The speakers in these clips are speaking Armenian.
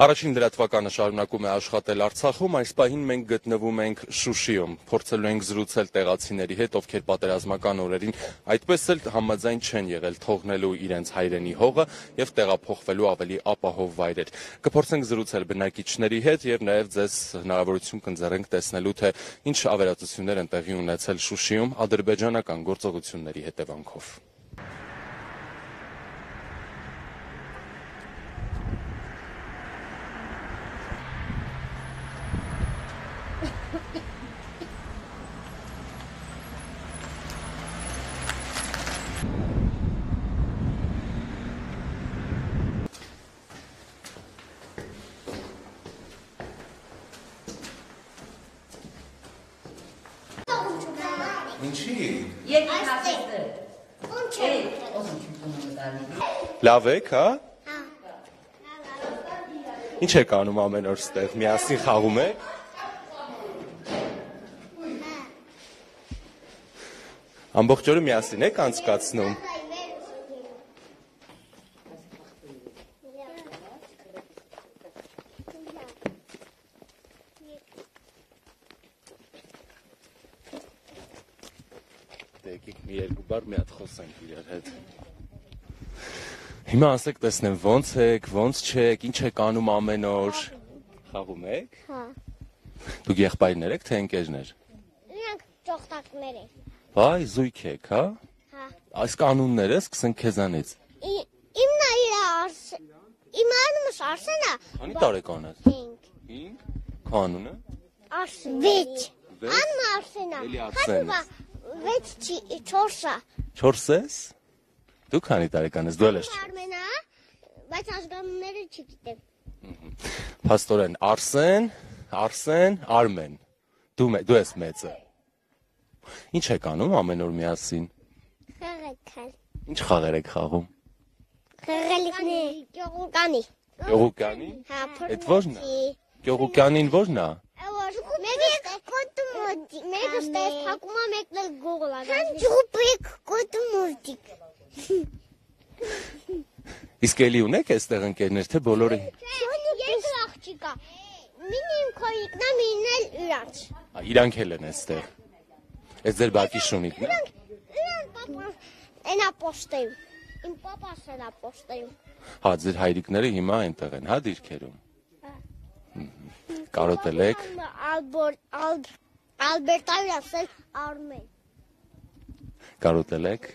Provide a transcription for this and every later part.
Առաջին լրատվականը շարունակում է աշխատել Արցախում, այս պահին մենք գտնվում ենք Շուշիում։ Փորձելու ենք զրուցել տեղացիների հետ, ովքեր պատերազմական օրերին այդպես էլ համաձայն չեն եղել թողնելու իրենց հայրենի հողը եւ տեղափոխվելու ավելի ապահով վայրեր։ Կփորձենք զրուցել բնակիչների հետ եւ նաեւ ձեզ հնարավորություն կընձեռենք տեսնելու թե ինչ ավերածություններ են տեղի ունեցել Շուշիում ադրբեջանական գործողությունների հետևանքով։ Ինչի։ Եկեք հասեցեք։ Ոնց Է, է։ ոսում չունեմ դալի։ Լավ եք, հա։ Ինչ եք անում ամեն օր ստեղ։ Միասին խաղում եք։ Ամբողջ օրը միասին եք անցկացնում։ Դե եկեք մի երկու բառ մի հատ խոսենք իրար հետ։ Հիմա ասեք տեսնեմ ո՞նց եք, ո՞նց չեք, ինչ եք անում ամեն օր։ Խաղում եք։ Հա։ Դուք եղբայրներ եք թե ընկերներ։ Իրանք ճոխտակներ են։ Վայ, զույգ եք, հա։ Հա։ Այս կանունները սկսենք քեզանից։ Իմն է իր արս։ Իմ անունս Արսենա։ Քանի տարեկան ես։ 5։ 5։ Քո անունը։ Արսեն։ 6։ Վեց։ Անունը Արսենա։ Էլի Արսեն ես։ 6 չի 4-ը։ 4 ես։ Դու քանի տարեկան ես, դու էլ ես։ Արմենա, բայց ազգանունները չգիտեմ։ Փաստորեն Արսեն, Արսեն, Արմեն։ Դու դու ես մեծը։ Ինչ եք անում ամեն օր միասին։ Խաղեկան։ Ինչ խաղեր եք խաղում։ Խաղելիքնի։ Գյուղուկանի։ Գյուղուկանի։ Հա, Էդ ո՞րն է։ Գյուղուկյանին ո՞րն է։ Մեկը կոտմոդի, մեկը ստես փակումա, մեկն էլ գողլա։ Համ ջուպիկ կոտմոդիկ։ Իսկ էլի ունեք այստեղ ընկերներ, թե բոլորը։ Երկու աղջիկա։ Մինը իմ քոյիկնա, մինն էլ իրանց։ Ա, Իրանք էլ են այստեղ։ Այս ձեր բակի շունիկն է։ Իրան պապա այնա պոստեյում։ Իմ պապաս էլա պոստեյում։ Հա, ձեր հայրիկները հիմա այնտեղ են, հա, դիրքերում։ Մհմ։ Կարոտել եք։ Ալբոր ալ Ալբերտայր ասել Արմեն։ Կարոտել եք։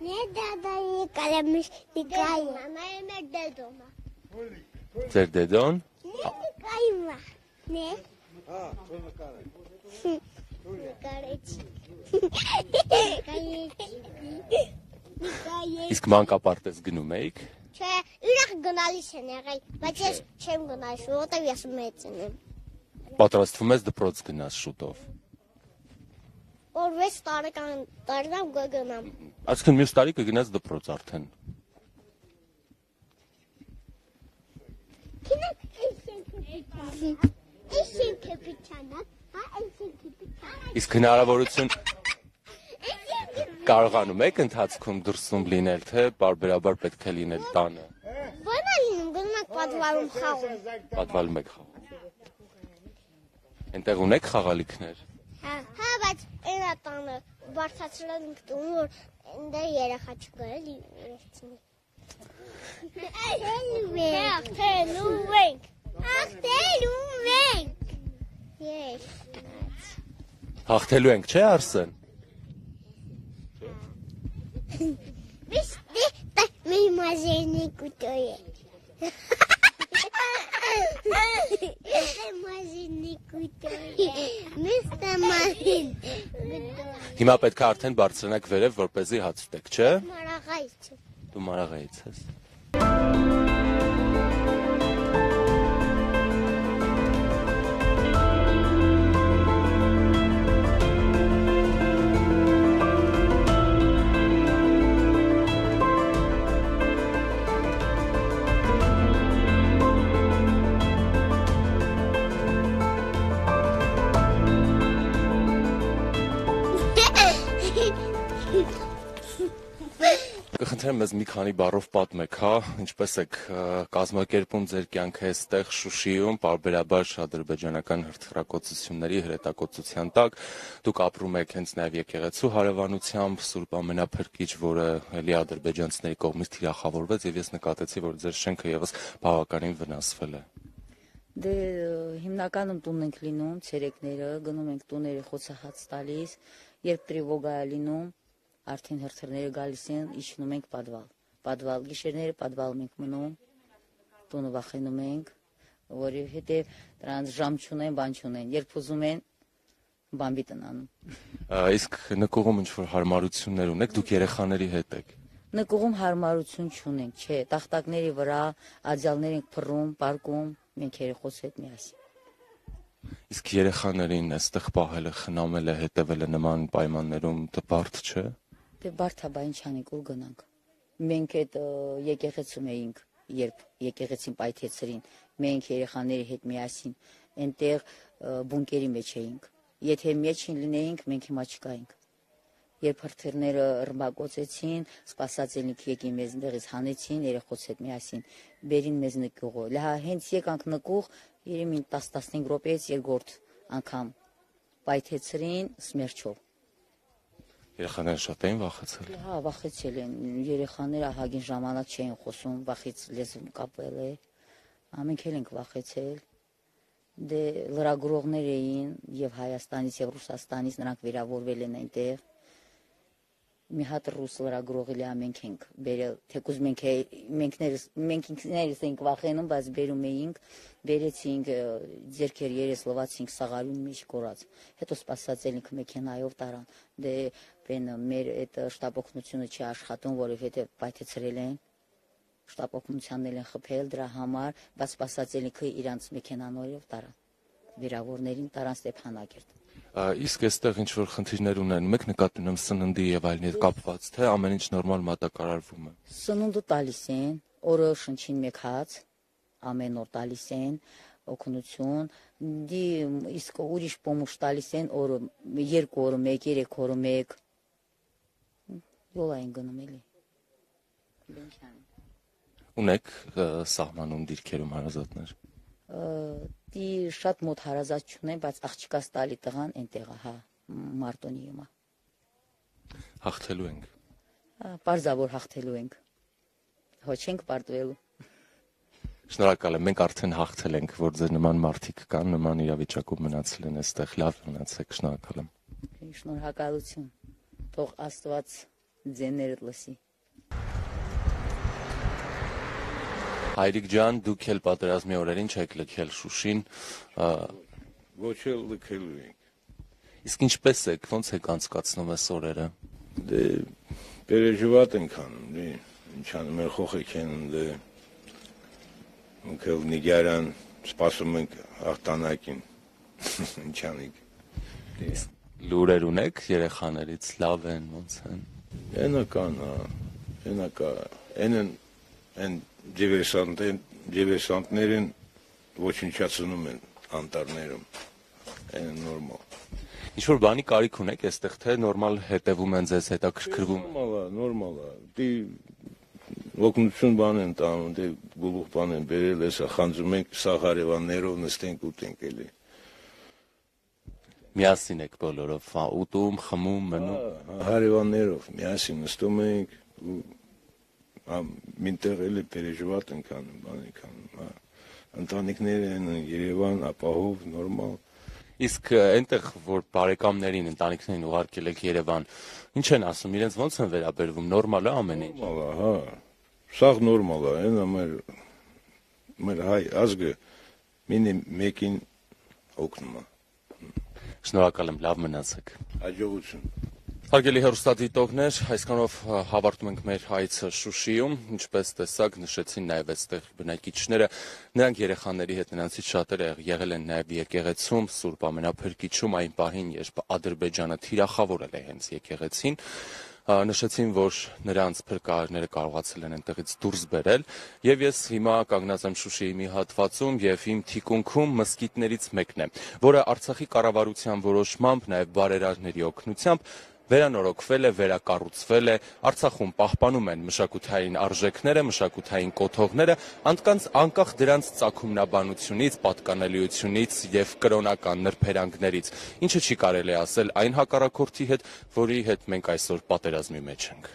Ne dadayı kalemiş dikayım. Ne ne dedoma. Ձեր դեդոն։ Ne dikayım var. Ne? Ha, çocuklar. Նկարեցի։ Նկարեցի։ Իսկ մանկապարտեզ գնում եք։ Չէ, իրախ գնալիս են եղել, բայց ես չեմ գնալիս, որովհետև ես մեծ եմ։ Պատրաստվում ես դպրոց գնաս շուտով։ Որ 6 տարեկան տարնամ գգնամ։ Այսինքն մյուս տարի կգնաս դպրոց արդեն։ Քինակ էսեն կապիտան։ Էսեն կապիտանը, հա էսեն կապիտանը։ Իսկ հնարավորություն կարողանում եք ընթացքում դրսում լինել, թե բարբերաբար պետք է լինել տանը։ Բանա լինում գնում եք պատվարում խաղում։ Պատվալում եք խաղ։ Այնտեղ ունեք խաղալիքներ։ Հա, հա, բայց էնա տանը բարձացրել ենք տուն, որ այնտեղ երեխա չկա էլի վերցնի։ Ախտելու ենք։ Ախտելու ենք։ Ես։ Հաղթելու ենք, չէ՞ Արսեն։ Վիշտի տա մի մազերնի կուտոյե։ Մստա մազին։ Հիմա պետք է արդեն բարձրանաք վերև, որպեսզի հաց ուտեք, չէ՞։ Մարաղայց։ Դու մարաղայից ես։ Կխնդրեմ մեզ մի քանի բառով պատմեք, հա, ինչպես եք կազմակերպում ձեր կյանքը այստեղ Շուշիում, բարբերաբար ադրբեջանական հրթիռակոծությունների հրետակոծության տակ։ Դուք ապրում եք հենց նաև եկեղեցու հարևանությամբ, Սուրբ Ամենափրկիչ, որը էլի ադրբեջանցիների կողմից թիրախավորվեց եւ ես նկատեցի, որ ձեր շենքը եւս բավականին վնասվել է։ Դե հիմնականում տուն ենք լինում, ցերեկները գնում ենք տուները խոցահաց տալիս, երբ տրիվոգա է լինում, արդեն հրթիռները գալիս են, իջնում ենք падвал։ Падвал գիշերները падвal-ում ենք մնում, տունը վախենում ենք, որովհետև դրանց ժամ չունեն, բան չունեն։ Երբ ուզում են, բամբի տնանում։ Իսկ նկողում ինչ որ հարմարություններ ունեք, դուք երեխաների հետ եք։ Նկողում հարմարություն չունենք, չէ, տախտակների վրա աձյալներ ենք փռում, պարկում, մենք երեխոս հետ միասին։ Իսկ երեխաներին այստեղ պահելը, խնամելը, հետևելը նման պայմաններում դպարտ չէ։ Դե բարթաբա ինչ անենք ու գնանք։ Մենք այդ եկեղեցում էինք, երբ եկեղեցին պայթեցրին, մենք երեխաների հետ միասին այնտեղ բունկերի մեջ էինք։ Եթե մեջին լինեինք, մենք հիմա չկայինք։ Երբ հրթիռները ռմբակոծեցին, սպասածելիք եկին մեզ ընդեղից հանեցին երեխոց հետ միասին, բերին մեզ նկուղը։ Լա հենց եկանք նկուղ, երեմին 10-15 րոպեից երկրորդ անգամ պայթեցրին սմերջով։ Երեխաները շատ էին վախեցել։ Հա, վախեցել են երեխաները ահագին ժամանակ չէին խոսում, վախից լեզուն կապել է։ Ամենք էլ ենք վախեցել։ Դե լրագրողներ էին եւ Հայաստանից եւ Ռուսաստանից նրանք վիրավորվել են այնտեղ։ Մի հատ ռուս լրագրողի ամենք ենք բերել, թեկուզ մենք մենքներս մենք ինքներս ենք վախենում, բայց բերում էինք, բերեցինք ձերքեր երես լվացինք սաղարյուն մեջ կորած։ Հետո սպասածելինք մեքենայով տարան։ Դե բեն մեր այդ շտապօգնությունը չի աշխատում, որովհետև պայթեցրել են շտապօգնությանն էլ են խփել դրա համար, բայց սպասածելիքը իրանց մեքենաներով տարան։ Վիրավորներին տարան Ստեփանակերտ։ Իսկ այստեղ ինչ որ խնդիրներ ունեն, մեկ նկատի ունեմ սննդի եւ այլնի հետ կապված, թե ամեն ինչ նորմալ մատակարարվում է։ Սնունդը տալիս են, օրը շնչին մեկ հաց, ամեն օր տալիս են օգնություն, դի իսկ ուրիշ պոմուշ տալիս են օրը երկու օրը մեկ, երեք օրը մեկ։ Յոլային գնում էլի։ Ունեք սահմանում դիրքերում հարազատներ։ Դի շատ մոտ հարազատ չունեն, բայց աղջկաս տալի տղան այնտեղ է, հա, Մարտոնի իմա։ Հաղթելու ենք։ Պարզավոր հաղթելու ենք։ Հո չենք պարտվելու։ Շնորհակալ եմ, մենք արդեն հաղթել ենք, որ ձեր նման մարդիկ կան, նման իրավիճակում մնացել են այստեղ, լավ մնացեք, շնորհակալ եմ։ Շնորհակալություն։ Թող Աստված ձեներդ լսի։ Հայրիկ ջան, դուք էլ պատերազմի օրերին չեք լքել Շուշին։ Ոչ էլ լքելու ենք։ Իսկ ինչպես եք, ո՞նց եք անցկացնում այս օրերը։ Դե Պերեժուատ ենք անում, դե ինչ անում են խոխեք են դե ունքել Նիգերան սպասում ենք հաղթանակին։ Ինչ անենք։ դե, Լուրեր ունեք երեխաներից, լավ են, ո՞նց են։ Ենա կան, հա։ Ենա կա, ենն են են դիվերսանտեն դիվերսանտներին ոչնչացնում են անտառներում։ Այն նորմալ։ Ինչ որ բանի կարիք ունեք այստեղ, թե նորմալ հետևում են ձեզ, հետաքրքրվում։ Նորմալ է, նորմալ է։ Դի օգնություն բան են տանում, դե գլուխ բան են բերել, հեսա խանձում ենք սաղարևաններով նստենք ուտենք էլի։ Միասին եք բոլորով, հա, ուտում, խմում, մնում։ Հարևաններով միասին նստում ենք ու մինտեղ էլ է պերեժվատ ընկանում, բան ընկանում, հա։ ընտանիքները են Երևան ապահով նորմալ Իսկ այնտեղ որ բարեկամներին, ընտանիքներին ուղարկել եք Երևան, ինչ են ասում, իրենց ո՞նց են վերաբերվում, նորմալ է ամեն ինչ։ Նորմալ է, հա։ Սաղ նորմալ է, այն մեր մեր հայ ազգը մինի մեկին օգնում է։ Շնորհակալ եմ, լավ մնացեք։ Հաջողություն։ Հարգելի հերոստատիտողներ, այսքանով հավարտում ենք մեր հայցը Շուշիում, ինչպես տեսակ նշեցին նաև այստեղ բնակիչները, նրանք երեխաների հետ նրանցից շատերը եղել են նաև եկեղեցում, Սուրբ Ամենափրկիչում այն պահին, երբ Ադրբեջանը թիրախավորել է հենց եկեղեցին, նշեցին, որ նրանց փրկարարները կարողացել են այնտեղից դուրս բերել, եւ ես հիմա կանգնած եմ Շուշիի մի հատվածում եւ իմ թիկունքում մսկիթներից մեկն է, որը Արցախի կառավարության որոշմամբ, նաեւ բարերարների օգնությամբ վերանորոգվել է, վերակառուցվել է, Արցախում պահպանում են մշակութային արժեքները, մշակութային կոթողները, անցկանց անկախ դրանց ցակումնաբանությունից, պատկանելիությունից եւ կրոնական նրբերանգներից։ Ինչը չի կարելի ասել այն հակառակորդի հետ, որի հետ մենք այսօր պատերազմի մեջ ենք։